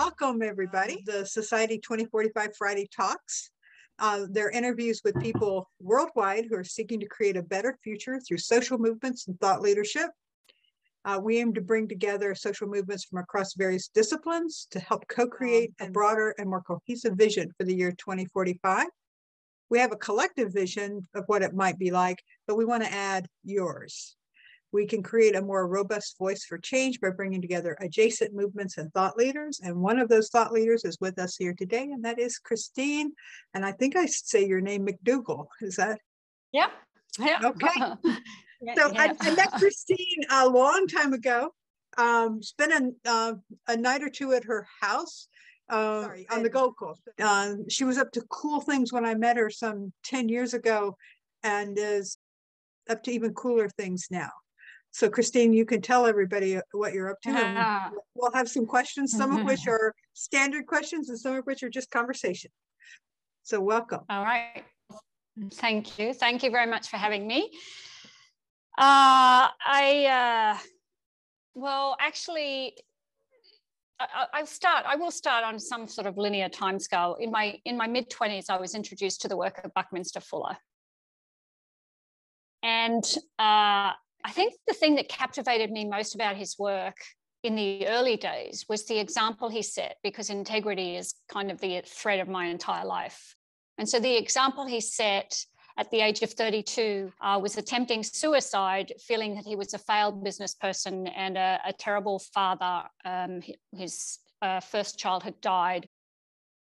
welcome everybody. The Society 2045 Friday Talks. Uh, they're interviews with people worldwide who are seeking to create a better future through social movements and thought leadership. Uh, we aim to bring together social movements from across various disciplines to help co-create a broader and more cohesive vision for the year 2045. We have a collective vision of what it might be like, but we want to add yours. We can create a more robust voice for change by bringing together adjacent movements and thought leaders. And one of those thought leaders is with us here today, and that is Christine. And I think I say your name McDougal. Is that? Yeah. yeah. Okay. so I, I, met Christine a long time ago. Um, spent a, uh, a night or two at her house uh, Sorry, on the Gold Coast. Uh, she was up to cool things when I met her some 10 years ago and is up to even cooler things now. So Christine, you can tell everybody uh, what you're up to. And we'll have some questions, some of which are standard questions and some of which are just conversation. So welcome. All right. Thank you. Thank you very much for having me. Uh, I, uh, well, actually, I, I start. I will start on some sort of linear timescale. In my in my mid twenties, I was introduced to the work of Buckminster Fuller, and uh, I think the thing that captivated me most about his work in the early days was the example he set, because integrity is kind of the thread of my entire life. And so the example he set at the age of 32 uh, was attempting suicide, feeling that he was a failed business person and a, a terrible father. Um, his uh, first child had died.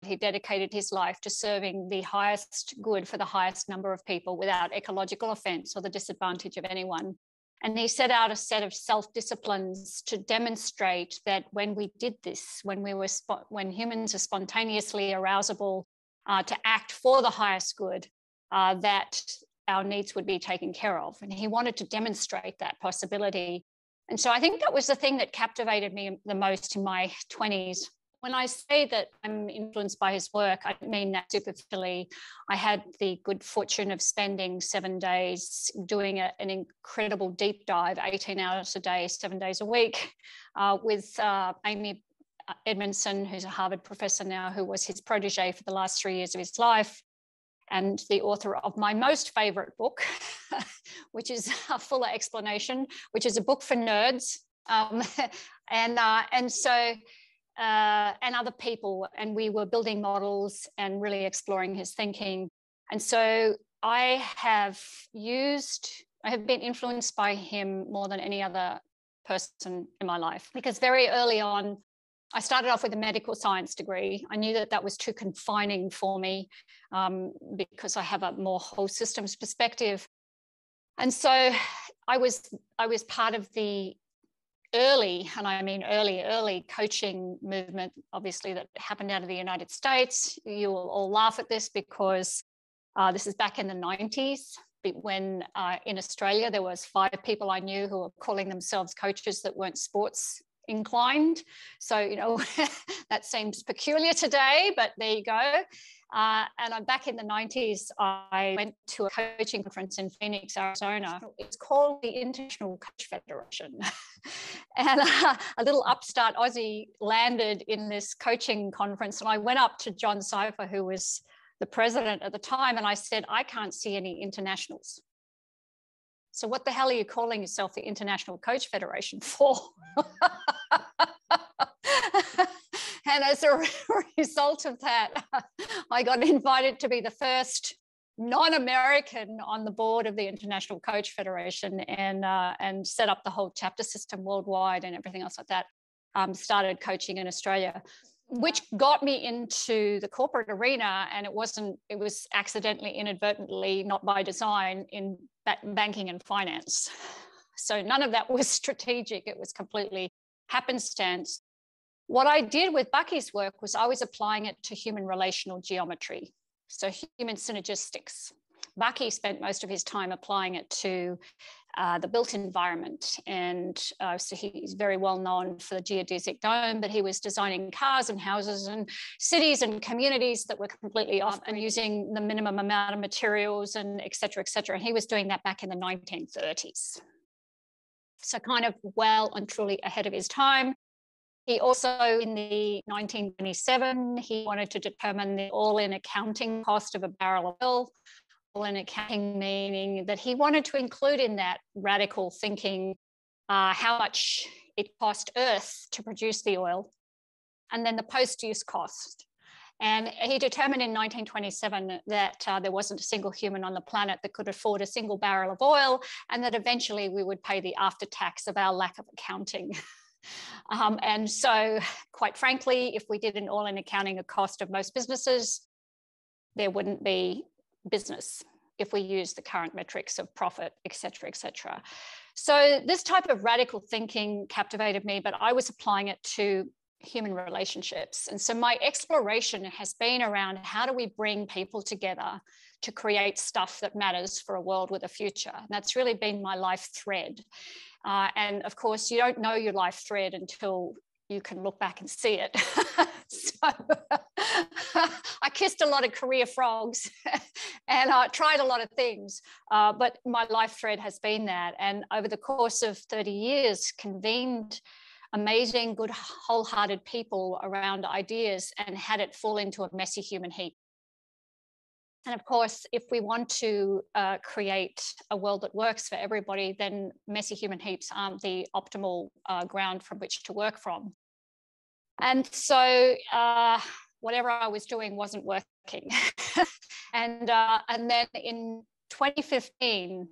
He dedicated his life to serving the highest good for the highest number of people without ecological offense or the disadvantage of anyone. And he set out a set of self disciplines to demonstrate that when we did this, when we were when humans are spontaneously arousable uh, to act for the highest good, uh, that our needs would be taken care of. And he wanted to demonstrate that possibility. And so I think that was the thing that captivated me the most in my 20s when I say that I'm influenced by his work, I mean that superficially. I had the good fortune of spending seven days doing a, an incredible deep dive, 18 hours a day, seven days a week, uh, with uh, Amy Edmondson, who's a Harvard professor now, who was his protege for the last three years of his life, and the author of my most favorite book, which is a fuller explanation, which is a book for nerds. Um, and, uh, and so uh, and other people. And we were building models and really exploring his thinking. And so I have used, I have been influenced by him more than any other person in my life because very early on, I started off with a medical science degree. I knew that that was too confining for me um, because I have a more whole systems perspective. And so I was I was part of the early, and I mean early, early coaching movement, obviously, that happened out of the United States. You will all laugh at this because uh, this is back in the 90s when uh, in Australia there was five people I knew who were calling themselves coaches that weren't sports inclined. So, you know, that seems peculiar today, but there you go. Uh, and I'm back in the 90s. I went to a coaching conference in Phoenix, Arizona. It's called the International Coach Federation. and uh, a little upstart Aussie landed in this coaching conference. And I went up to John Seifer, who was the president at the time, and I said, I can't see any internationals. So, what the hell are you calling yourself the International Coach Federation for? and as a result of that, I got invited to be the first non-American on the board of the International Coach Federation and uh, and set up the whole chapter system worldwide and everything else like that. Um, started coaching in Australia which got me into the corporate arena. And it wasn't it was accidentally inadvertently not by design in banking and finance. So none of that was strategic. It was completely happenstance what i did with bucky's work was i was applying it to human relational geometry so human synergistics Bucky spent most of his time applying it to uh, the built environment. And uh, so he's very well known for the geodesic dome, but he was designing cars and houses and cities and communities that were completely off and using the minimum amount of materials and et cetera, et cetera. And he was doing that back in the 1930s. So kind of well and truly ahead of his time. He also, in the 1927, he wanted to determine the all-in accounting cost of a barrel of oil. All-in accounting meaning that he wanted to include in that radical thinking uh, how much it cost Earth to produce the oil, and then the post-use cost. And he determined in 1927 that uh, there wasn't a single human on the planet that could afford a single barrel of oil, and that eventually we would pay the after tax of our lack of accounting. um, and so, quite frankly, if we did an all in accounting of cost of most businesses, there wouldn't be business if we use the current metrics of profit, et cetera, et cetera. So this type of radical thinking captivated me, but I was applying it to human relationships. And so my exploration has been around how do we bring people together to create stuff that matters for a world with a future. And that's really been my life thread. Uh, and of course, you don't know your life thread until you can look back and see it. so I kissed a lot of career frogs and I tried a lot of things, uh, but my life thread has been that. And over the course of 30 years, convened amazing, good, wholehearted people around ideas and had it fall into a messy human heap. And of course, if we want to uh, create a world that works for everybody, then messy human heaps aren't the optimal uh, ground from which to work from. And so, uh, whatever I was doing wasn't working. and uh, and then in 2015,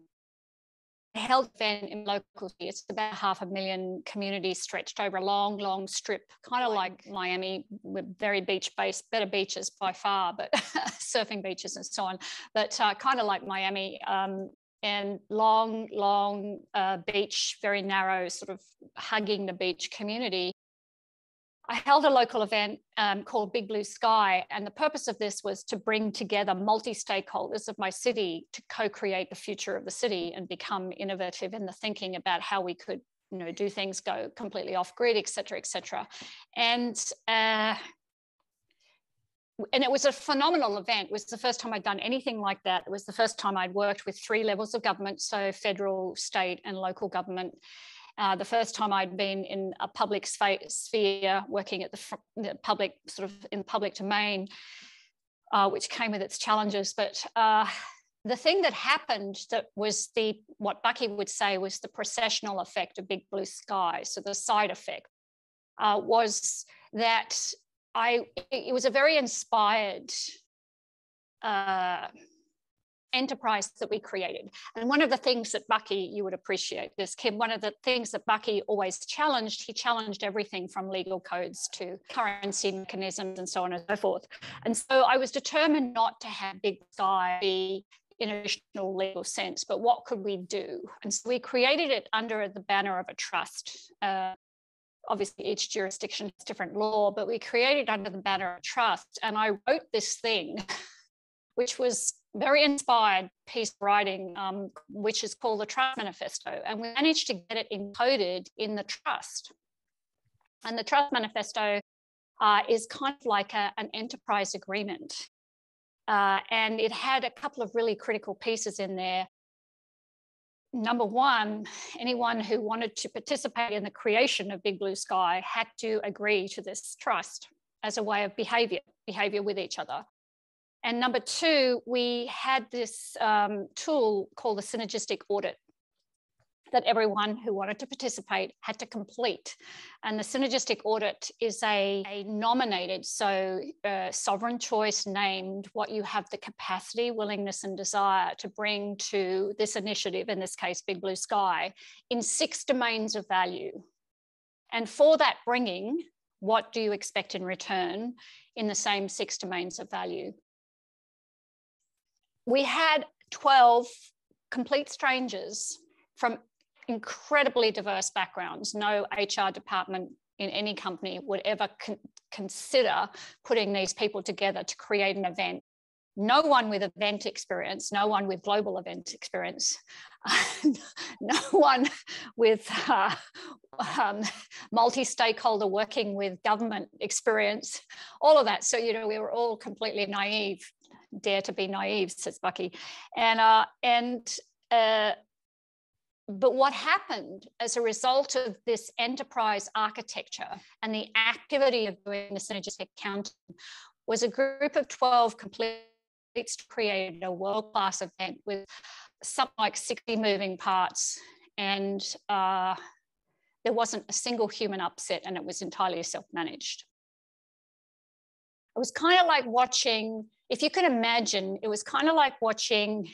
held event in local it's about half a million communities stretched over a long long strip kind of like miami with very beach based better beaches by far but surfing beaches and so on. But uh, kind of like miami um, and long long uh, beach very narrow sort of hugging the beach community I held a local event um, called Big Blue Sky, and the purpose of this was to bring together multi stakeholders of my city to co create the future of the city and become innovative in the thinking about how we could. You know, do things go completely off grid, et cetera, et cetera. And uh, and it was a phenomenal event. It was the first time I'd done anything like that. It was the first time I'd worked with three levels of government, so federal, state, and local government. Uh, the first time I'd been in a public sphere, working at the, the public, sort of in the public domain, uh, which came with its challenges. But uh, the thing that happened that was the what Bucky would say was the processional effect of Big Blue Sky. So the side effect uh, was that I it was a very inspired uh, enterprise that we created. And one of the things that Bucky, you would appreciate this, Kim, one of the things that Bucky always challenged, he challenged everything from legal codes to currency mechanisms and so on and so forth. And so I was determined not to have Big Sky be in a traditional legal sense, but what could we do? And so we created it under the banner of a trust. Uh, obviously, each jurisdiction has different law, but we created under the banner of trust. And I wrote this thing, which was very inspired piece of writing, um, which is called the Trust Manifesto. And we managed to get it encoded in the trust. And the Trust Manifesto uh, is kind of like a, an enterprise agreement. Uh, and it had a couple of really critical pieces in there. Number one, anyone who wanted to participate in the creation of Big Blue Sky had to agree to this trust as a way of behavior, behavior with each other. And number two, we had this um, tool called the synergistic audit that everyone who wanted to participate had to complete. And the synergistic audit is a, a nominated, so uh, sovereign choice named what you have the capacity, willingness, and desire to bring to this initiative, in this case, Big Blue Sky, in six domains of value. And for that bringing, what do you expect in return in the same six domains of value? We had 12 complete strangers from incredibly diverse backgrounds. No HR department in any company would ever con- consider putting these people together to create an event. No one with event experience, no one with global event experience, no one with uh, um, multi stakeholder working with government experience, all of that. So, you know, we were all completely naive dare to be naive, says Bucky. And, uh, and uh, but what happened as a result of this enterprise architecture and the activity of doing the synergistic counting was a group of 12 completes created a world-class event with something like 60 moving parts and uh, there wasn't a single human upset and it was entirely self-managed. It was kind of like watching, if you can imagine, it was kind of like watching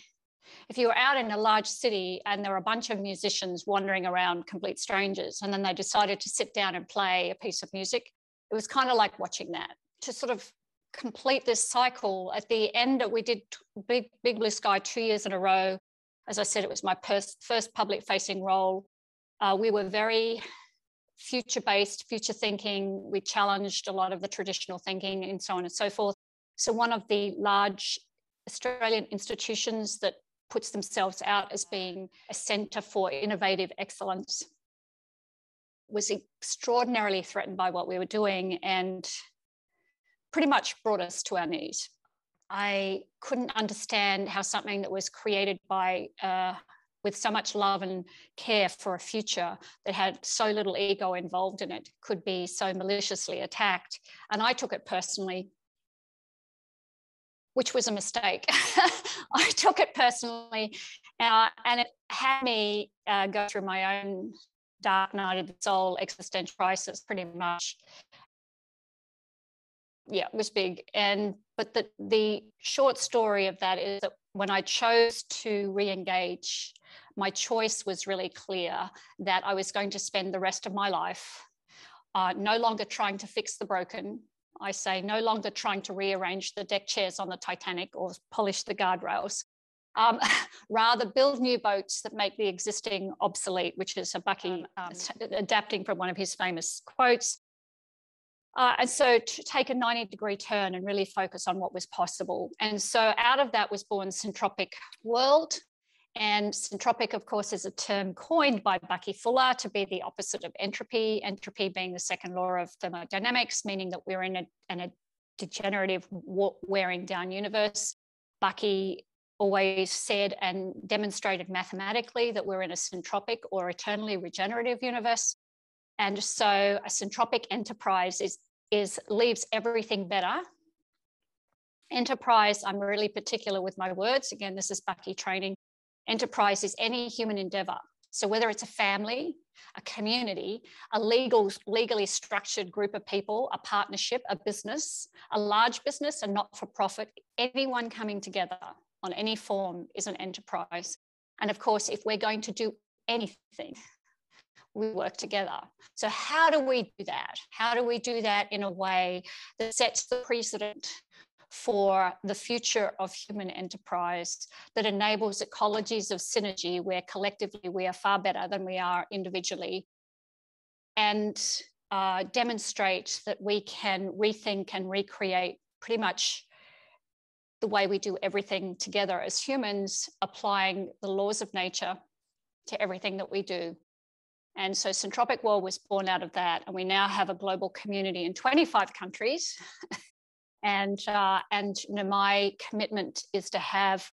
if you were out in a large city and there were a bunch of musicians wandering around complete strangers and then they decided to sit down and play a piece of music it was kind of like watching that. To sort of complete this cycle at the end of we did big big blue sky two years in a row as i said it was my first public facing role. Uh, we were very future based future thinking we challenged a lot of the traditional thinking and so on and so forth so one of the large australian institutions that puts themselves out as being a centre for innovative excellence was extraordinarily threatened by what we were doing and pretty much brought us to our knees. I couldn't understand how something that was created by uh, with so much love and care for a future that had so little ego involved in it could be so maliciously attacked. And I took it personally which was a mistake. I took it personally, uh, and it had me uh, go through my own dark night of the soul existential crisis, pretty much. Yeah, it was big. And but the the short story of that is that when I chose to re-engage, my choice was really clear that I was going to spend the rest of my life uh, no longer trying to fix the broken, I say, no longer trying to rearrange the deck chairs on the Titanic or polish the guardrails. Um, rather build new boats that make the existing obsolete, which is a Bucky um, adapting from one of his famous quotes. Uh, and so to take a 90 degree turn and really focus on what was possible. And so out of that was born Syntropic World, and syntropic, of course, is a term coined by Bucky Fuller to be the opposite of entropy, entropy being the second law of thermodynamics, meaning that we're in a, in a degenerative, wearing down universe. Bucky always said and demonstrated mathematically that we're in a syntropic or eternally regenerative universe. And so a syntropic enterprise is, is leaves everything better. Enterprise, I'm really particular with my words. Again, this is Bucky training Enterprise is any human endeavor. So whether it's a family, a community, a legal, legally structured group of people, a partnership, a business, a large business, a not-for-profit, anyone coming together on any form is an enterprise. And of course, if we're going to do anything, we work together. So how do we do that? How do we do that in a way that sets the precedent for the future of human enterprise that enables ecologies of synergy where collectively we are far better than we are individually and uh, demonstrate that we can rethink and recreate pretty much the way we do everything together as humans, applying the laws of nature to everything that we do. And so Syntropic World was born out of that. And we now have a global community in 25 countries And, uh, and you know, my commitment is to have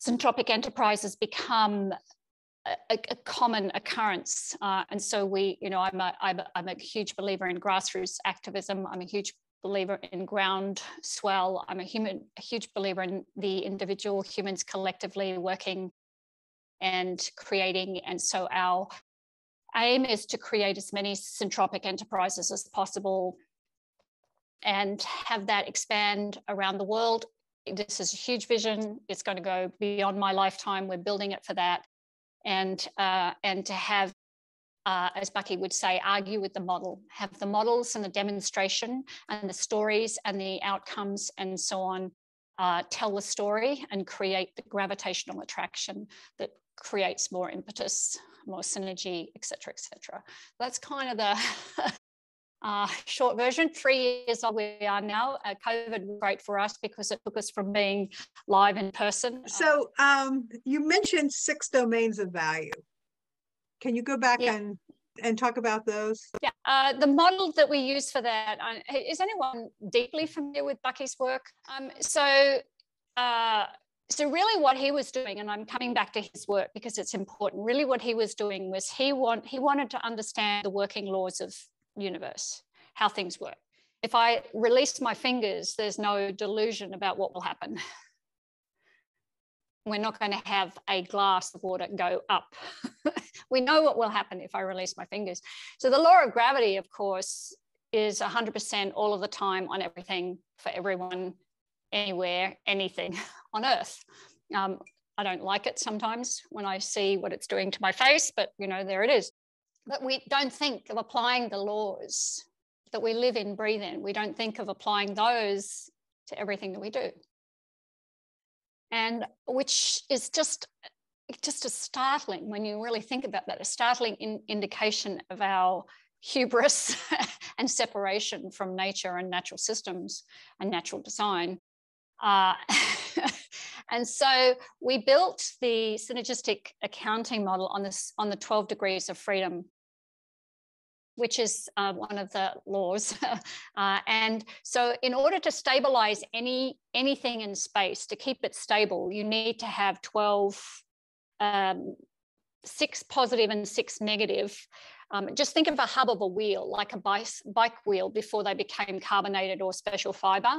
Syntropic enterprises become a, a, common occurrence. Uh, and so we, you know, I'm a, I'm, a, I'm a huge believer in grassroots activism. I'm a huge believer in ground swell. I'm a human, a huge believer in the individual humans collectively working and creating. And so our aim is to create as many syntropic enterprises as possible and have that expand around the world. This is a huge vision. It's going to go beyond my lifetime. We're building it for that. And, uh, and to have, uh, as Bucky would say, argue with the model, have the models and the demonstration and the stories and the outcomes and so on, uh, tell the story and create the gravitational attraction that creates more impetus, more synergy, et cetera, et cetera. That's kind of the uh, short version, three years old we are now. Uh, COVID was great for us because it took us from being live in person. So um, you mentioned six domains of value. Can you go back yeah. and and talk about those? Yeah, uh, the model that we use for that uh, is anyone deeply familiar with Bucky's work? Um, so uh, so really what he was doing and i'm coming back to his work because it's important really what he was doing was he want he wanted to understand the working laws of universe how things work. If i release my fingers there's no delusion about what will happen. We're not going to have a glass of water go up. We know what will happen if i release my fingers. So the law of gravity of course is 100% all of the time on everything for everyone anywhere, anything on earth. Um, I don't like it sometimes when I see what it's doing to my face, but you know, there it is. But we don't think of applying the laws that we live in, breathe in. We don't think of applying those to everything that we do. And which is just just a startling when you really think about that, a startling in, indication of our hubris and separation from nature and natural systems and natural design. Uh, and so we built the synergistic accounting model on this on the 12 degrees of freedom which is uh, one of the laws. uh, and so in order to stabilize any anything in space, to keep it stable, you need to have 12, um, six positive and six negative um, just think of a hub of a wheel, like a bike, bike wheel before they became carbonated or special fiber.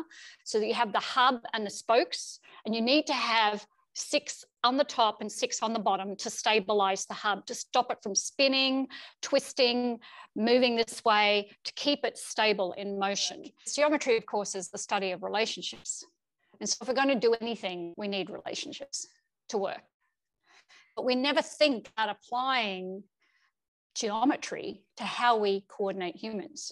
So that you have the hub and the spokes, and you need to have six on the top and six on the bottom to stabilize the hub, to stop it from spinning, twisting, moving this way, to keep it stable in motion. Geometry, of course, is the study of relationships. And so if we're going to do anything, we need relationships to work. But we never think about applying geometry to how we coordinate humans.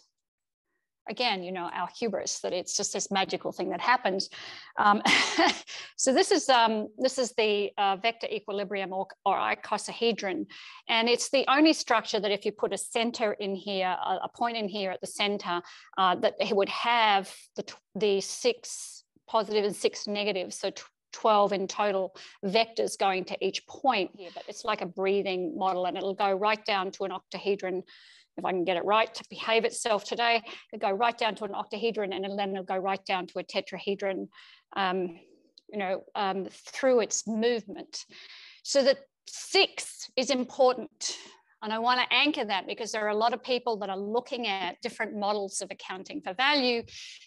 Again, you know, our hubris that it's just this magical thing that happens. Um, so this is um, this is the uh, vector equilibrium or, or, icosahedron, and it's the only structure that if you put a center in here, a, a point in here at the center, uh, that it would have the the six positive and six negatives, so 12 in total vectors going to each point here, but it's like a breathing model and it'll go right down to an octahedron. If I can get it right to behave itself today, it'll go right down to an octahedron and then it'll go right down to a tetrahedron, um, you know, um, through its movement. So that six is important. And I want to anchor that because there are a lot of people that are looking at different models of accounting for value.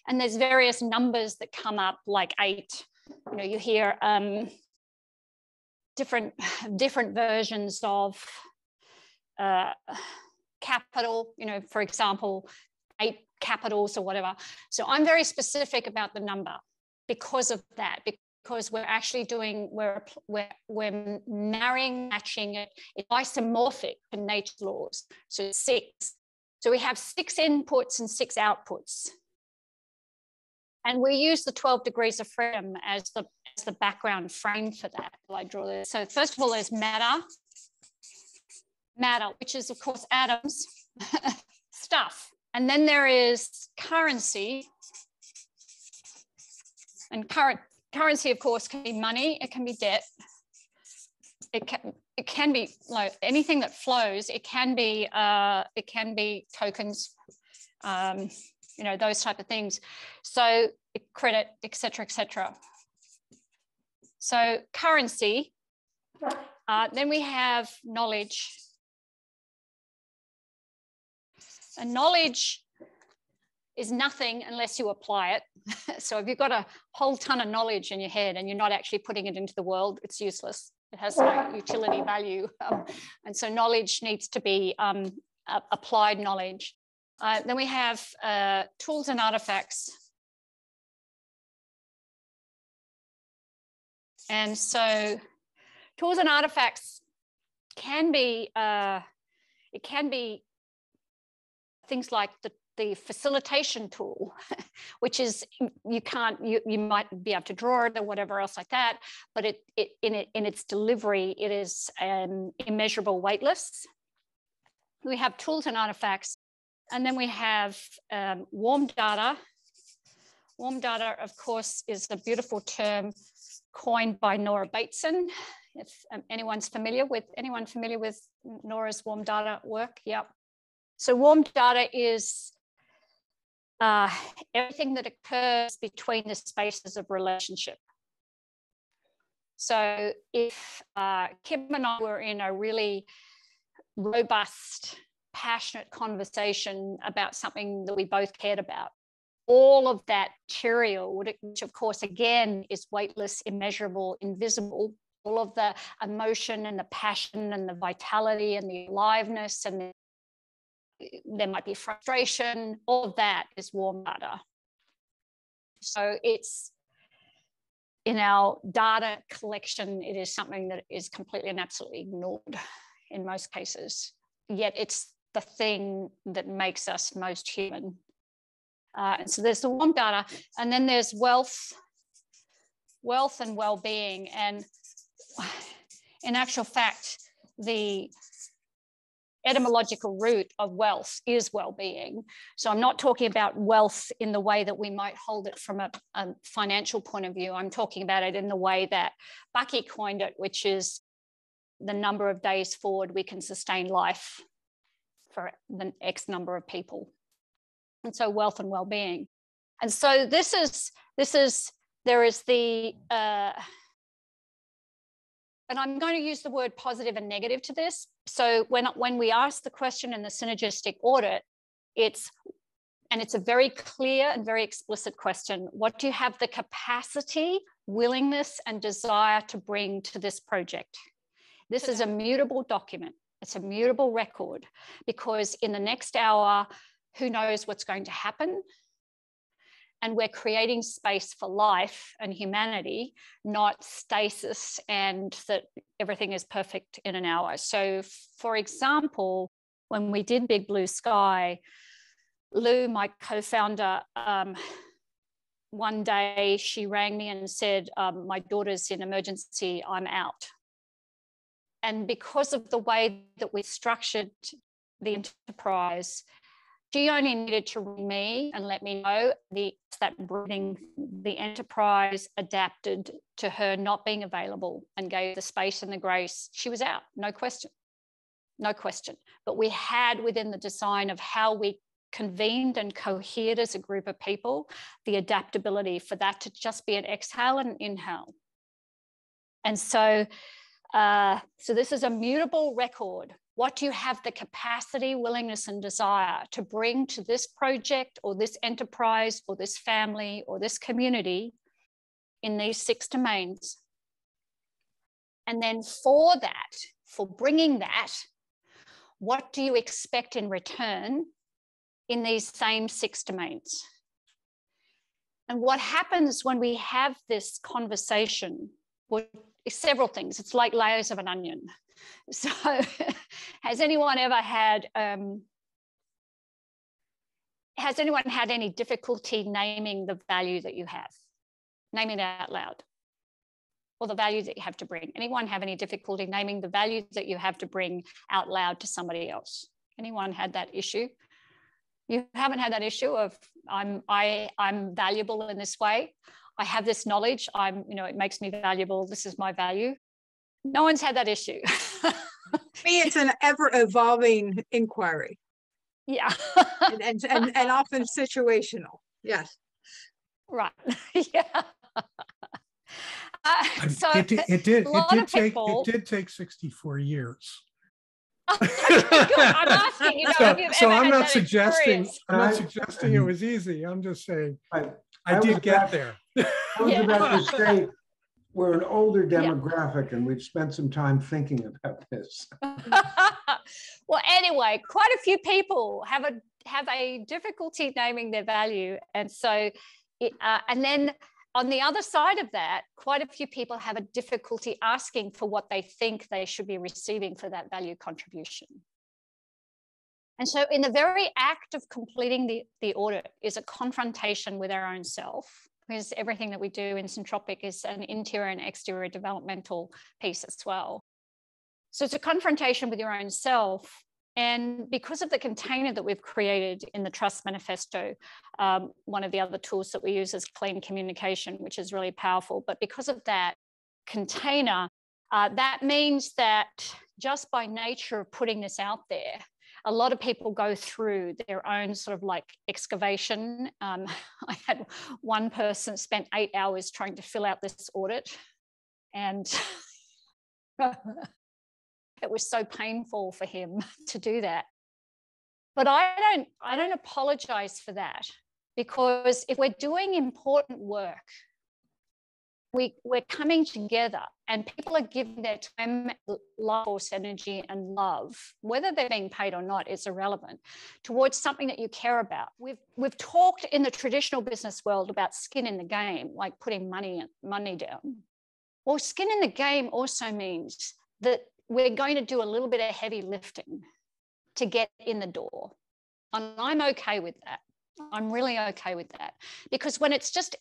And there's various numbers that come up like eight, you know, you hear um, different different versions of uh, capital. You know, for example, eight capitals or whatever. So I'm very specific about the number because of that. Because we're actually doing we're we're we're marrying matching it. It's isomorphic to nature laws. So six. So we have six inputs and six outputs. And we use the 12 degrees of freedom as the, as the background frame for that. I draw this. So first of all, there's matter, matter, which is of course atoms, stuff. And then there is currency. And current currency, of course, can be money, it can be debt. It can, it can be like anything that flows. It can be uh, it can be tokens, um, you know, those type of things. So credit, etc., etc. So currency. Uh, then we have knowledge. And knowledge is nothing unless you apply it. so if you've got a whole ton of knowledge in your head and you're not actually putting it into the world, it's useless. It has no utility value. Um, and so knowledge needs to be um, applied knowledge. Uh, then we have uh, tools and artifacts. And so tools and artifacts can be, uh, it can be things like the, the facilitation tool, which is you can't, you, you might be able to draw it or whatever else like that, but it, it, in, it, in its delivery, it is an immeasurable weightless. We have tools and artifacts and then we have um, warm data. Warm data, of course, is a beautiful term coined by Nora Bateson. If um, anyone's familiar with anyone familiar with Nora's warm data work, yep. So warm data is uh, everything that occurs between the spaces of relationship. So if uh, Kim and I were in a really robust, passionate conversation about something that we both cared about, all of that material, which of course, again, is weightless, immeasurable, invisible, all of the emotion and the passion and the vitality and the aliveness and the, there might be frustration, all of that is warm data. So it's in our data collection, it is something that is completely and absolutely ignored in most cases. Yet it's the thing that makes us most human. Uh, and so there's the warm data, and then there's wealth, wealth and well-being. And in actual fact, the etymological root of wealth is well-being. So I'm not talking about wealth in the way that we might hold it from a, a, financial point of view. I'm talking about it in the way that Bucky coined it, which is the number of days forward we can sustain life for the X number of people. And so wealth and well-being. And so this is this is there is the uh, and I'm going to use the word positive and negative to this. So when, when we ask the question in the synergistic audit, it's and it's a very clear and very explicit question. What do you have the capacity, willingness, and desire to bring to this project? This is a mutable document. It's a mutable record because in the next hour, who knows what's going to happen? and we're creating space for life and humanity, not stasis and that everything is perfect in an hour. So, for example, when we did Big Blue Sky, Lou, my co founder, um, one day she rang me and said, um, My daughter's in emergency, I'm out. And because of the way that we structured the enterprise, she only needed to ring me and let me know the that bringing the enterprise adapted to her not being available and gave the space and the grace. She was out, no question, no question. But we had within the design of how we convened and cohered as a group of people the adaptability for that to just be an exhale and an inhale. And so, uh, so this is a mutable record what do you have the capacity, willingness, and desire to bring to this project or this enterprise or this family or this community in these six domains? And then for that, for bringing that, what do you expect in return in these same six domains? And what happens when we have this conversation? Well, several things. It's like layers of an onion. So, has anyone ever had um, has anyone had any difficulty naming the value that you have? Naming it out loud. Or the value that you have to bring. Anyone have any difficulty naming the value that you have to bring out loud to somebody else? Anyone had that issue? You haven't had that issue of I'm I I'm valuable in this way. I have this knowledge. I'm, you know, it makes me valuable. This is my value no one's had that issue. me, it's an ever evolving inquiry. Yeah. and, and, and, and often situational. Yes. Right. yeah. Uh, so it, did, it did, it did take, people... it did take 64 years. Oh, I'm asking, you know, so, so I'm not suggesting, experience? I'm not suggesting it was easy. I'm just saying I, I, I did get about, there. I was yeah. about to say, we're an older demographic yeah. and we've spent some time thinking about this. well, anyway, quite a few people have a have a difficulty naming their value, and so, it, uh, and then on the other side of that, quite a few people have a difficulty asking for what they think they should be receiving for that value contribution. And so, in the very act of completing the, the audit, is a confrontation with our own self because everything that we do in Syntropic is an interior and exterior developmental piece as well. So it's a confrontation with your own self. And because of the container that we've created in the Trust Manifesto, um, one of the other tools that we use is clean communication, which is really powerful. But because of that container, uh, that means that just by nature of putting this out there, a lot of people go through their own sort of like excavation. Um, I had one person spent eight hours trying to fill out this audit. And it was so painful for him to do that. But I don't, I don't apologize for that because if we're doing important work, we, we're coming together and people are giving their time, love, force, energy, and love, whether they're being paid or not, is irrelevant, towards something that you care about. We've we've talked in the traditional business world about skin in the game, like putting money money down. Well, skin in the game also means that we're going to do a little bit of heavy lifting to get in the door. And I'm okay with that. I'm really okay with that because when it's just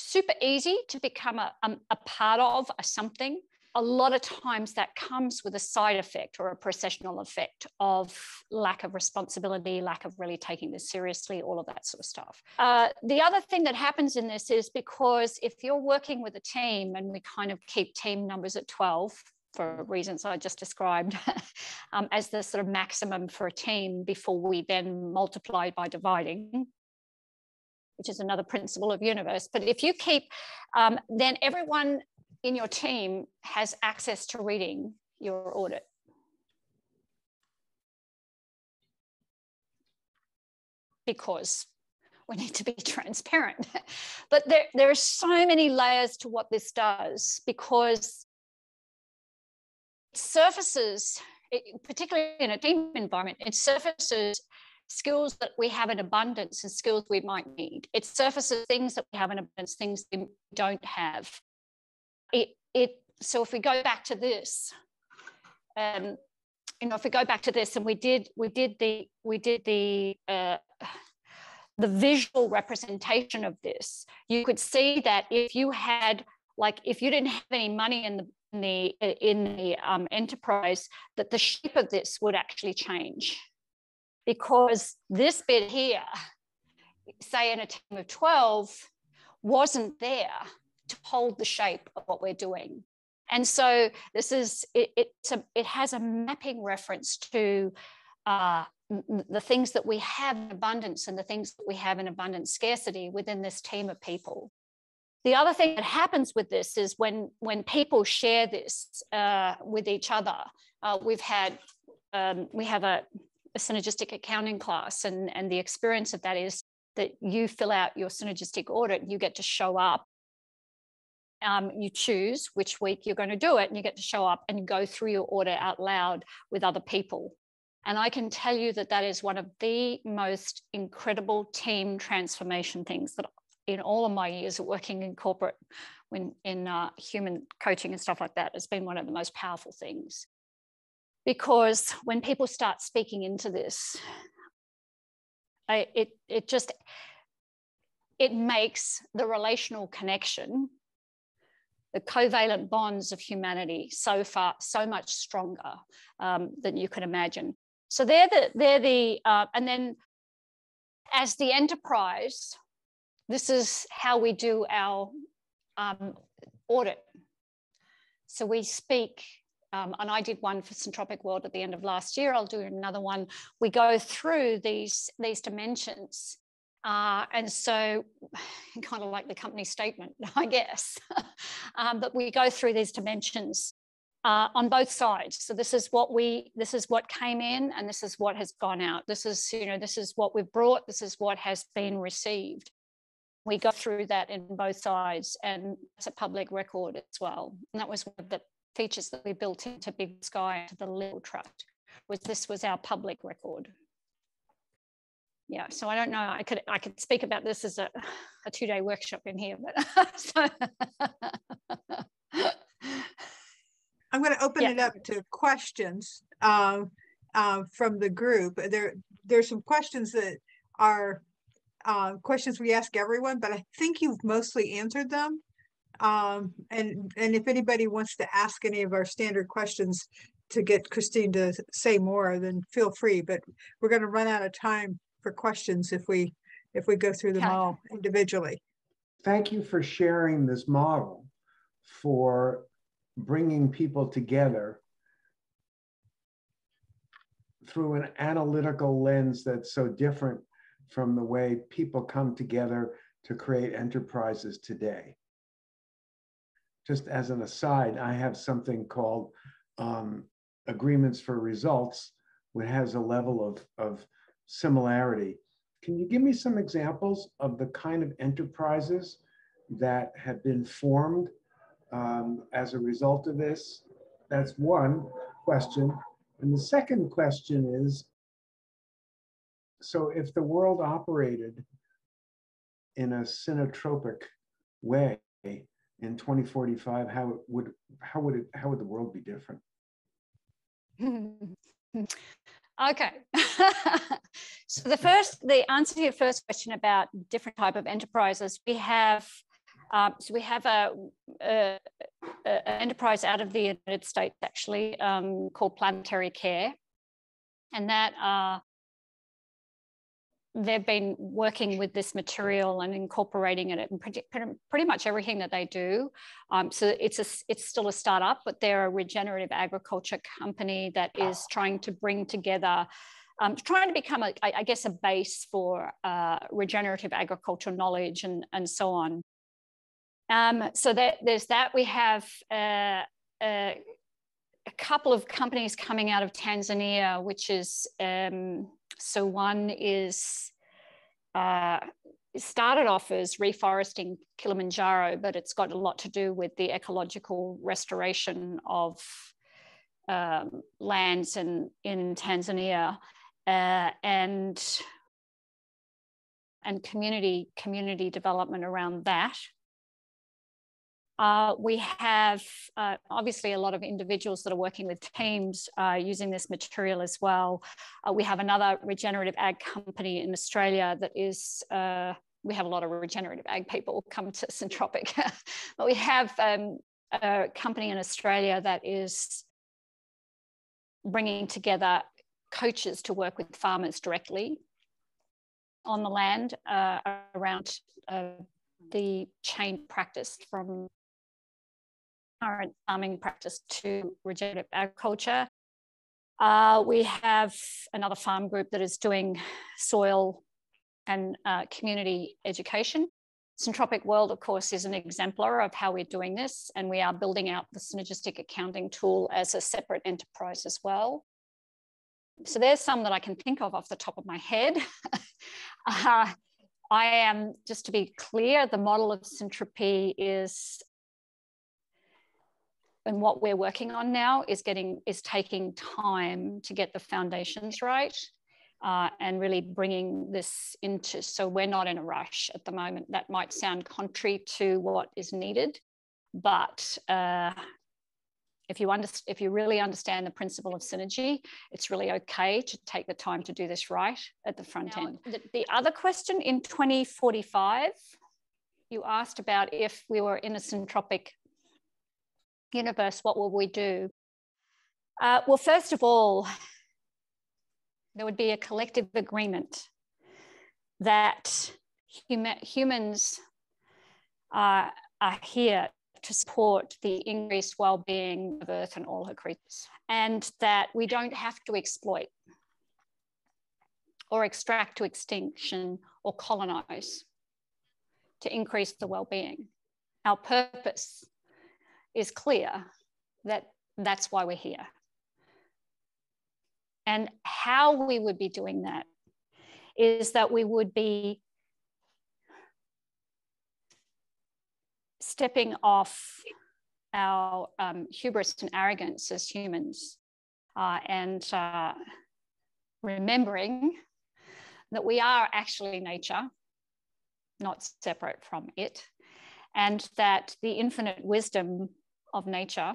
super easy to become a, um, a part of a something, a lot of times that comes with a side effect or a processional effect of lack of responsibility, lack of really taking this seriously, all of that sort of stuff. Uh, the other thing that happens in this is because if you're working with a team and we kind of keep team numbers at 12, for reasons I just described um, as the sort of maximum for a team before we then multiply by dividing, which is another principle of universe. But if you keep, um, then everyone in your team has access to reading your audit. Because we need to be transparent. but there, there are so many layers to what this does because surfaces, it, particularly in a team environment, it surfaces skills that we have in abundance and skills we might need. It surfaces things that we have in abundance, things we don't have. It, it, so if we go back to this, um, you know, if we go back to this and we did, we did the, we did the, uh, the visual representation of this, you could see that if you had, like, if you didn't have any money in the in the in the um, enterprise that the shape of this would actually change because this bit here say in a team of 12 wasn't there to hold the shape of what we're doing. And so this is it, it's a, it has a mapping reference to uh, the things that we have in abundance and the things that we have in abundant scarcity within this team of people. The other thing that happens with this is when when people share this uh, with each other uh, we've had um, we have a, a, synergistic accounting class and and the experience of that is that you fill out your synergistic audit you get to show up um, you choose which week you're going to do it and you get to show up and go through your audit out loud with other people and I can tell you that that is one of the most incredible team transformation things that in all of my years of working in corporate, when in uh, human coaching and stuff like that, has been one of the most powerful things. Because when people start speaking into this, I, it it just it makes the relational connection, the covalent bonds of humanity, so far so much stronger um, than you can imagine. So they're the they're the uh, and then as the enterprise this is how we do our um, audit. So we speak, um, and I did one for Syntropic World at the end of last year. I'll do another one. We go through these, these dimensions. Uh, and so kind of like the company statement, I guess. um, but we go through these dimensions uh, on both sides. So this is what we, this is what came in, and this is what has gone out. This is, you know, this is what we've brought. This is what has been received we go through that in both sides and it's a public record as well. And that was one of the features that we built into Big Sky, to the Little Trust, was this was our public record. Yeah, so I don't know, I could I could speak about this as a, a two-day workshop in here, but so. I'm going to open yeah. it up to questions um, uh, from the group. There, there's some questions that are uh, questions we ask everyone, but I think you've mostly answered them. Um, and, and if anybody wants to ask any of our standard questions to get Christine to say more, then feel free, but we're going to run out of time for questions if we if we go through them okay. all individually. Thank you for sharing this model for bringing people together through an analytical lens that's so different from the way people come together to create enterprises today. Just as an aside, I have something called um, agreements for results, which has a level of, of similarity. Can you give me some examples of the kind of enterprises that have been formed um, as a result of this? That's one question. And the second question is, so if the world operated in a syntropic way in 2045, how would how would it how would the world be different? okay. so the first, the answer to your first question about different type of enterprises, we have um, so we have a, a, a, enterprise out of the United States actually um, called Planetary Care, and that uh, they've been working with this material and incorporating it in pretty, pretty much everything that they do. Um, so it's a, it's still a startup, but they're a regenerative agriculture company that is trying to bring together, um, trying to become, a, I guess, a base for uh, regenerative agricultural knowledge and, and so on. Um, so that, there's that. We have uh, uh, a couple of companies coming out of Tanzania, which is um, so one is uh, started off as reforesting Kilimanjaro, but it's got a lot to do with the ecological restoration of um, lands in, in Tanzania uh, and and community community development around that. Uh, we have uh, obviously a lot of individuals that are working with teams uh, using this material as well. Uh, we have another regenerative ag company in Australia that is, uh, we have a lot of regenerative ag people come to Syntropic, but we have um, a company in Australia that is bringing together coaches to work with farmers directly on the land around the chain practice from current farming practice to regenerative agriculture. Uh, we have another farm group that is doing soil and uh, community education. Syntropic World, of course, is an exemplar of how we're doing this, and we are building out the synergistic accounting tool as a separate enterprise as well. So there's some that I can think of off the top of my head. uh, I am, just to be clear, the model of Syntropy is and what we're working on now is getting is taking time to get the foundations right uh, and really bringing this into so we're not in a rush at the moment. That might sound contrary to what is needed but uh, if you understand if you really understand the principle of synergy it's really okay to take the time to do this right at the front now, end. the, the other question in 2045 you asked about if we were in a syntropic universe, what will we do? Uh, well, first of all, there would be a collective agreement that hum humans are, are here to support the increased well-being of Earth and all her creatures, and that we don't have to exploit or extract to extinction or colonize to increase the well-being. Our purpose is clear that that's why we're here. And how we would be doing that is that we would be stepping off our um, hubris and arrogance as humans uh, and uh, remembering that we are actually nature, not separate from it, and that the infinite wisdom of nature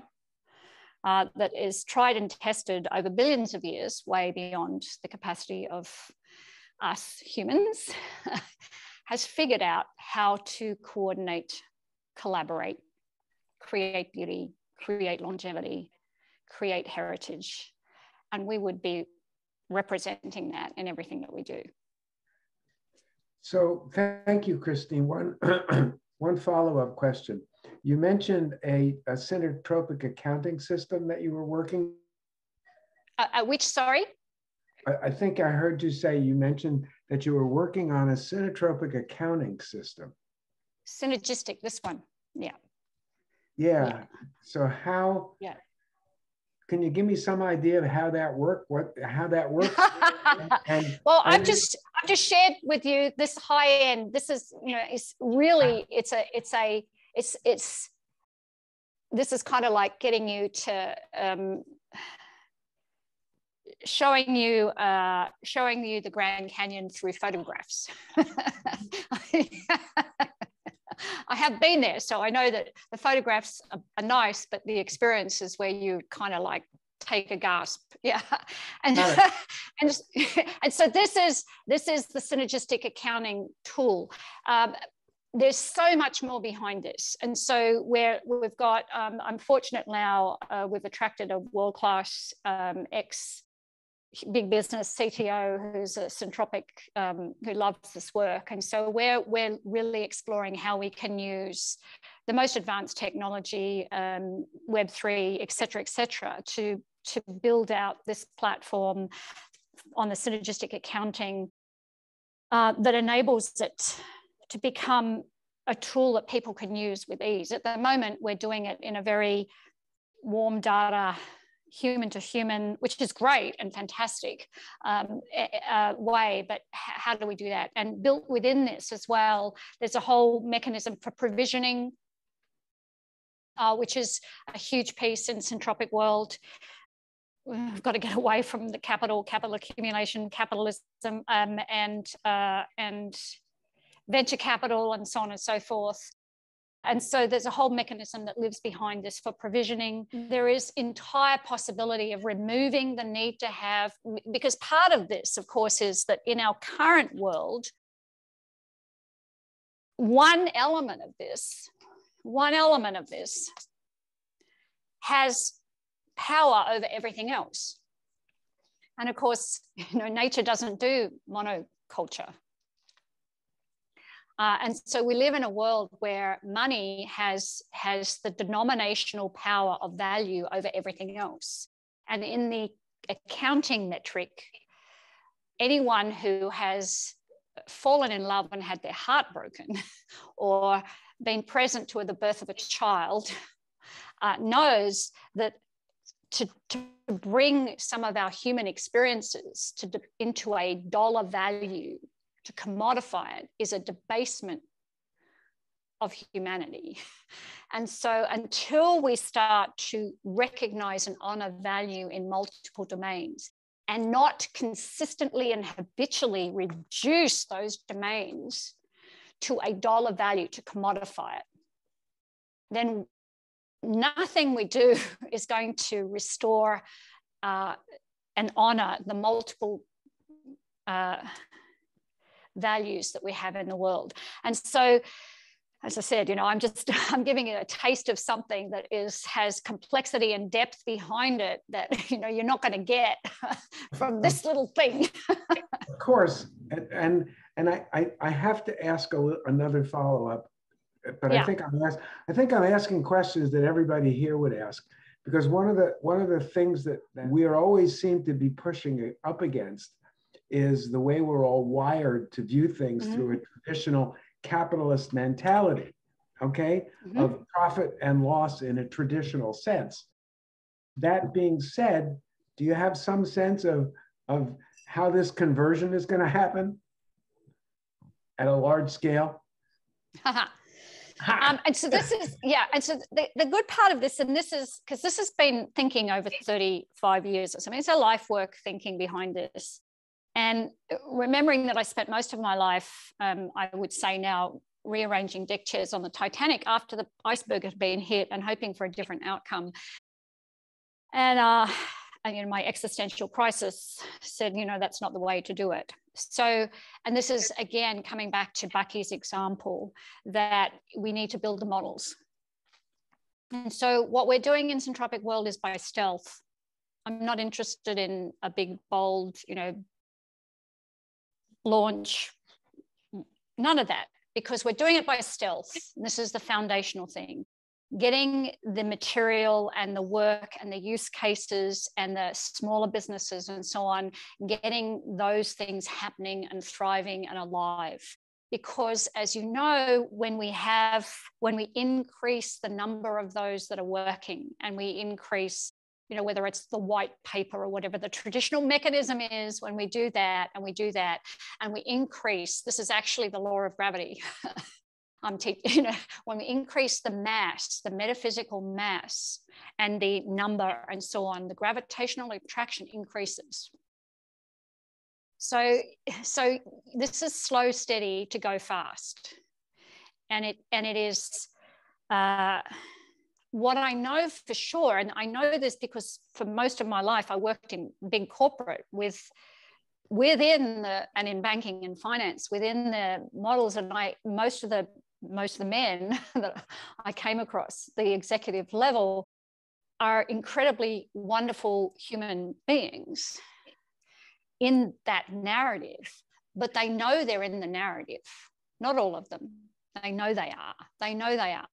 uh, that is tried and tested over billions of years, way beyond the capacity of us humans, has figured out how to coordinate, collaborate, create beauty, create longevity, create heritage. And we would be representing that in everything that we do. So thank you, Christine. One, one follow-up question. You mentioned a, a syntropic accounting system that you were working. Uh, uh, which, sorry? I, I, think I heard you say you mentioned that you were working on a syntropic accounting system. Synergistic, this one, yeah. Yeah. So how? Yeah. Can you give me some idea of how that worked? What how that works? and, well, and I've just I've just shared with you this high end. This is you know it's really it's a it's a it's it's this is kind of like getting you to um, showing you uh, showing you the Grand Canyon through photographs. I have been there, so I know that the photographs are, are nice, but the experience is where you kind of like take a gasp. Yeah. And and, and so this is this is the synergistic accounting tool. Um, there's so much more behind this and so where we've got um, i'm fortunate now uh, we've attracted a world-class um, ex big business CTO who's a Syntropic um, who loves this work. And so we're, we're really exploring how we can use the most advanced technology, um, Web3, et cetera, et cetera, to, to build out this platform on the synergistic accounting uh, that enables it to become a tool that people can use with ease. At the moment, we're doing it in a very warm data human to human, which is great and fantastic um, uh, way, but how do we do that? And built within this as well, there's a whole mechanism for provisioning, uh, which is a huge piece in Syntropic world. We've got to get away from the capital, capital accumulation, capitalism, um, and uh, and venture capital, and so on and so forth. And so there's a whole mechanism that lives behind this for provisioning. Mm. There is entire possibility of removing the need to have, because part of this, of course, is that in our current world, one element of this, one element of this has power over everything else. And of course, you know, nature doesn't do monoculture. Uh, and so we live in a world where money has, has the denominational power of value over everything else. And in the accounting metric, anyone who has fallen in love and had their heart broken or been present to the birth of a child uh, knows that to, to bring some of our human experiences to, into a dollar value to commodify it is a debasement of humanity. And so until we start to recognize and honor value in multiple domains and not consistently and habitually reduce those domains to a dollar value to commodify it, then nothing we do is going to restore uh, and honor the multiple uh, values that we have in the world. And so, as I said, you know, I'm just I'm giving it a taste of something that is has complexity and depth behind it that you know you're not going to get from this little thing. of course, and and, and I, I, I have to ask a, another follow up, but yeah. I think I'm ask, I think I'm asking questions that everybody here would ask because one of the one of the things that, that we are always seem to be pushing up against is the way we're all wired to view things mm-hmm. through a traditional capitalist mentality, okay, mm-hmm. of profit and loss in a traditional sense. That being said, do you have some sense of, of how this conversion is going to happen at a large scale? um, and so this is yeah and so the, the good part of this and this is because this has been thinking over 35 years or something it's a life work thinking behind this and remembering that I spent most of my life, um, I would say now, rearranging deck chairs on the Titanic after the iceberg had been hit and hoping for a different outcome. And, uh, and you know, my existential crisis said, you know, that's not the way to do it. So, and this is again coming back to Bucky's example that we need to build the models. And so, what we're doing in Syntropic World is by stealth. I'm not interested in a big, bold, you know, launch, none of that, because we're doing it by stealth. This is the foundational thing. Getting the material and the work and the use cases and the smaller businesses and so on, getting those things happening and thriving and alive. because as you know, when we have, when we increase the number of those that are working and we increase you know, whether it's the white paper or whatever the traditional mechanism is, when we do that and we do that and we increase, this is actually the law of gravity. I'm you know, when we increase the mass, the metaphysical mass and the number and so on, the gravitational attraction increases. So, so this is slow, steady to go fast. And it, and it is, uh, what I know for sure, and I know this because for most of my life I worked in big corporate with within the and in banking and finance within the models, and I most of the most of the men that I came across the executive level are incredibly wonderful human beings in that narrative, but they know they're in the narrative. Not all of them. They know they are. They know they are.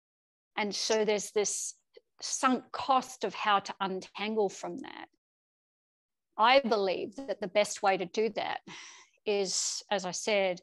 And so there's this sunk cost of how to untangle from that. I believe that the best way to do that is, as I said,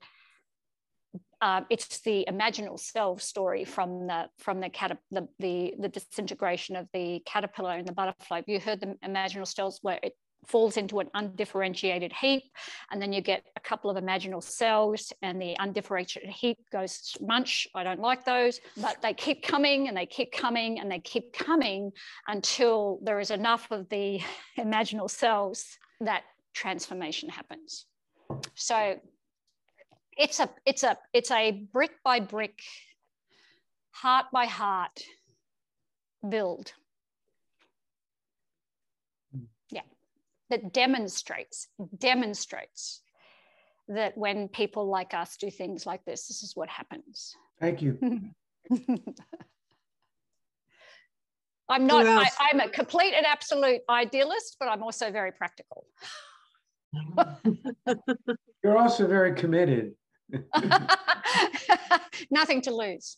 uh, it's the imaginal self story from the from the, the, the the disintegration of the caterpillar and the butterfly. You heard the imaginal cells where it falls into an undifferentiated heap, and then you get a couple of imaginal cells, and the undifferentiated heap goes munch. I don't like those, but they keep coming and they keep coming and they keep coming until there is enough of the imaginal cells that transformation happens. So it's a it's a it's a brick by brick, heart by heart build that demonstrates demonstrates that when people like us do things like this, this is what happens. Thank you. I'm not, I, I'm a complete and absolute idealist, but I'm also very practical. You're also very committed. Nothing to lose.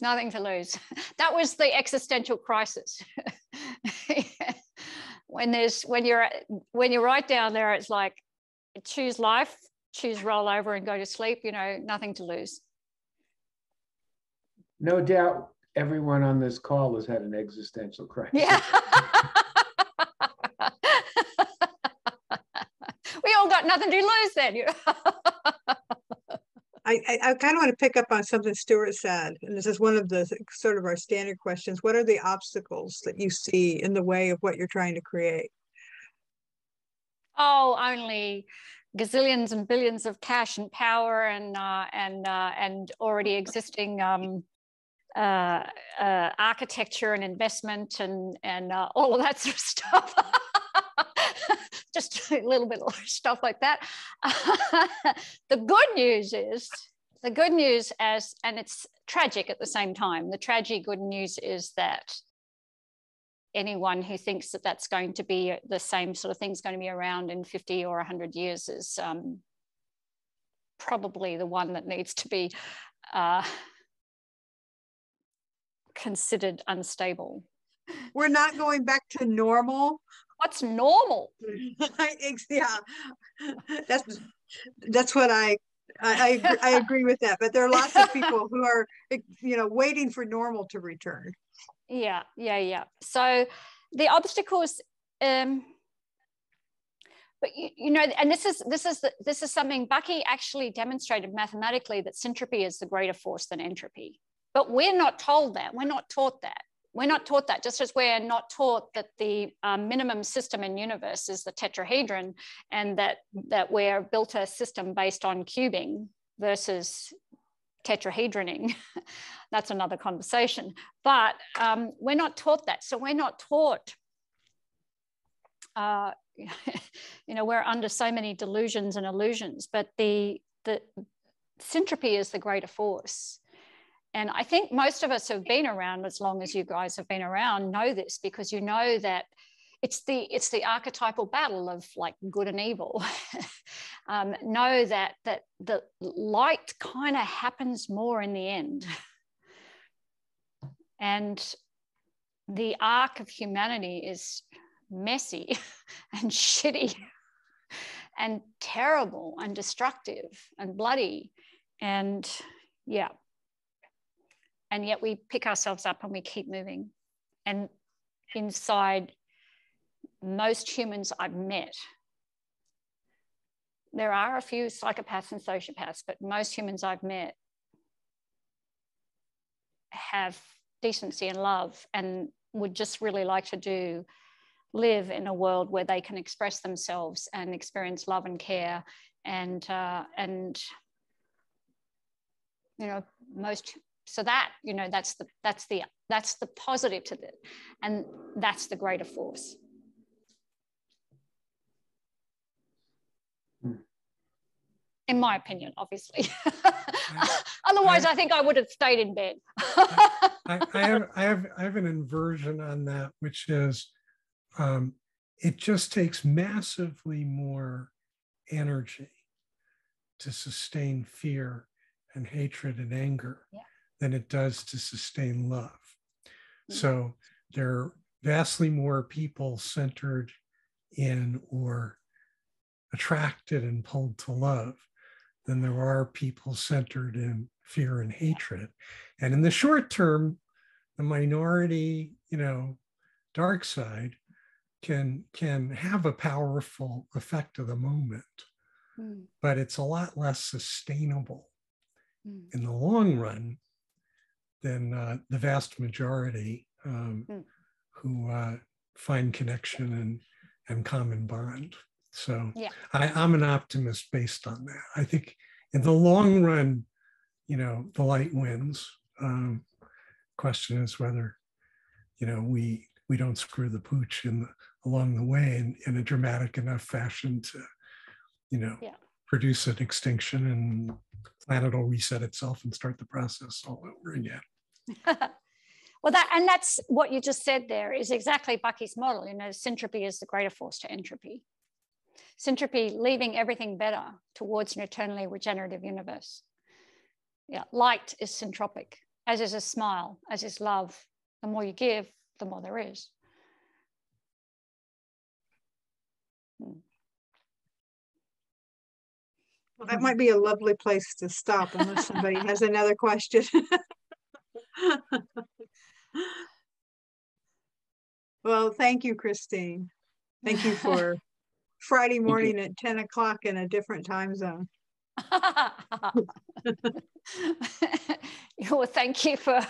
Nothing to lose. That was the existential crisis when there's when you're when you're right down there it's like choose life choose roll over and go to sleep you know nothing to lose. No doubt everyone on this call has had an existential crisis. Yeah. We all got nothing to lose then I, I, kind of want to pick up on something Stuart said, and this is one of the sort of our standard questions. What are the obstacles that you see in the way of what you're trying to create? Oh, only gazillions and billions of cash and power and uh, and uh, and already existing um, uh, uh architecture and investment and and uh, all of that sort of stuff. Just a little bit of stuff like that. the good news is, the good news as, and it's tragic at the same time, the tragic good news is that anyone who thinks that that's going to be the same sort of thing's going to be around in 50 or 100 years is um, probably the one that needs to be uh, considered unstable. We're not going back to normal what's normal? yeah, that's that's what I I, I, I agree with that. But there are lots of people who are you know waiting for normal to return. Yeah, yeah, yeah. So the obstacles. Um, but you, you know, and this is this is the, this is something Bucky actually demonstrated mathematically that syntropy is the greater force than entropy. But we're not told that. We're not taught that. We're not taught that, just as we're not taught that the um, minimum system in universe is the tetrahedron and that, that we're built a system based on cubing versus tetrahedroning. That's another conversation. But um, we're not taught that. So we're not taught, uh, you know, we're under so many delusions and illusions, but the, the syntropy is the greater force. And I think most of us who've been around as long as you guys have been around know this because you know that it's the it's the archetypal battle of like good and evil. um, know that that the light kind of happens more in the end, and the arc of humanity is messy and shitty and terrible and destructive and bloody. And yeah. And yet we pick ourselves up and we keep moving. And inside most humans I've met, there are a few psychopaths and sociopaths, but most humans I've met have decency and love and would just really like to do live in a world where they can express themselves and experience love and care and uh, and you know most so that you know that's the that's the that's the positive to it and that's the greater force in my opinion, obviously. Otherwise, I, I, think I would have stayed in bed. I, I, have, I have, I have an inversion on that, which is, um, it just takes massively more energy to sustain fear and hatred and anger yeah. Than it does to sustain love. Mm-hmm. So there are vastly more people centered in or attracted and pulled to love than there are people centered in fear and hatred. And in the short term, the minority, you know, dark side can can have a powerful effect of the moment, mm. but it's a lot less sustainable mm. in the long run than uh, the vast majority um, mm. who uh, find connection and and common bond. So yeah. I, I'm an optimist based on that. I think in the long run, you know, the light wins. Um, question is whether, you know, we we don't screw the pooch in the, along the way in, in a dramatic enough fashion to, you know, yeah. produce an extinction and planet will reset itself and start the process all over again. well, that and that's what you just said there is exactly Bucky's model. You know, syntropy is the greater force to entropy. Syntropy, leaving everything better towards an eternally regenerative universe. Yeah, light is syntropic, as is a smile, as is love. The more you give, the more there is. Hmm. Well, that might be a lovely place to stop unless somebody has another question. well, thank you, Christine. Thank you for Friday morning at 10 o'clock in a different time zone. well, thank you for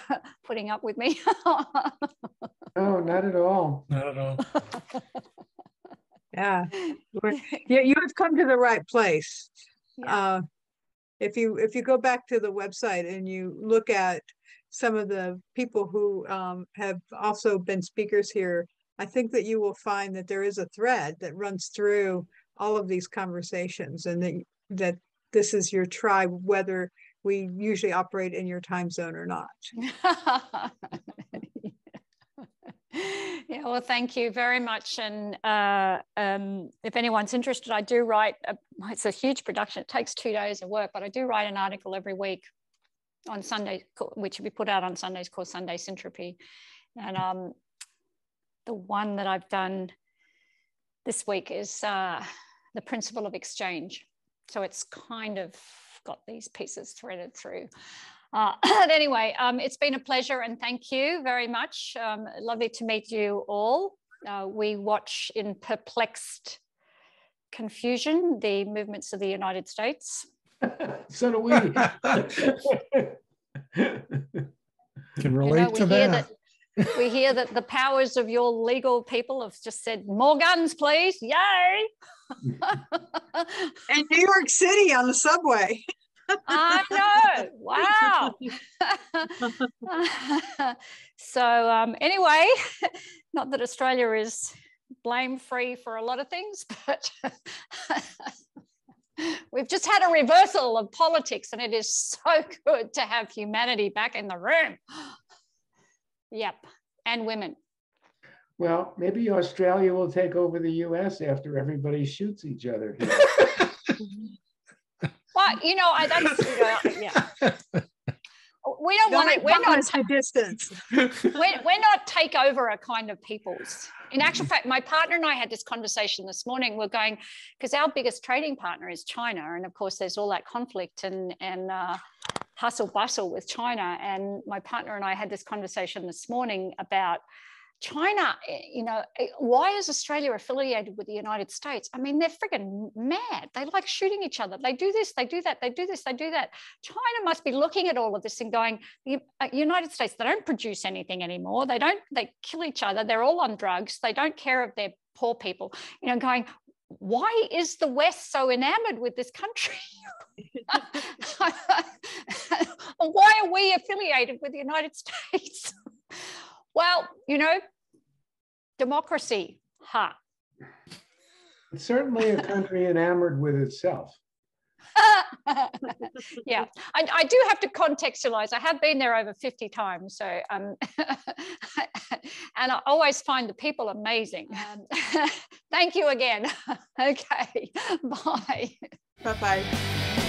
putting up with me. no, oh, not at all. Not at all. yeah, yeah, you have come to the right place. Yeah. Uh, if you if you go back to the website and you look at some of the people who um, have also been speakers here I think that you will find that there is a thread that runs through all of these conversations and that, that this is your tribe, whether we usually operate in your time zone or not. yeah, well, thank you very much. And uh, um, if anyone's interested, I do write, a, it's a huge production. It takes two days of work, but I do write an article every week on Sunday, which we put out on Sundays called Sunday Syntropy. And um, the one that I've done this week is uh, the principle of exchange. So it's kind of got these pieces threaded through. Uh, anyway, um, it's been a pleasure and thank you very much. Um, lovely to meet you all. Uh, we watch in perplexed confusion the movements of the United States. so do we. Can relate you know, to that. that we hear that the powers of your legal people have just said more guns please yay in new york city on the subway i know wow so um, anyway not that australia is blame free for a lot of things but We've just had a reversal of politics, and it is so good to have humanity back in the room. Yep. And women. Well, maybe Australia will take over the US after everybody shoots each other. Well, you know, I, that's, you know, yeah. we don't want to. We're not the distance. we're, we're not take over a kind of peoples. In actual fact, my partner and I had this conversation this morning. We're going because our biggest trading partner is China, and of course, there's all that conflict and and uh, hustle bustle with China. And my partner and I had this conversation this morning about China, eh, you know, eh, why is Australia affiliated with the United States? I mean, they're frigging mad. They like shooting each other. They do this, they do that, they do this, they do that. China must be looking at all of this and going, the uh, United States, they don't produce anything anymore. They don't, they kill each other. They're all on drugs. They don't care if they're poor people, you know, going, why is the West so enamored with this country? why are we affiliated with the United States? Well, you know, democracy, ha. Huh. It's certainly a country enamored with itself. yeah, I, I, do have to contextualize. I have been there over 50 times. So, um, and I always find the people amazing. Um, thank you again. okay, bye. Bye bye.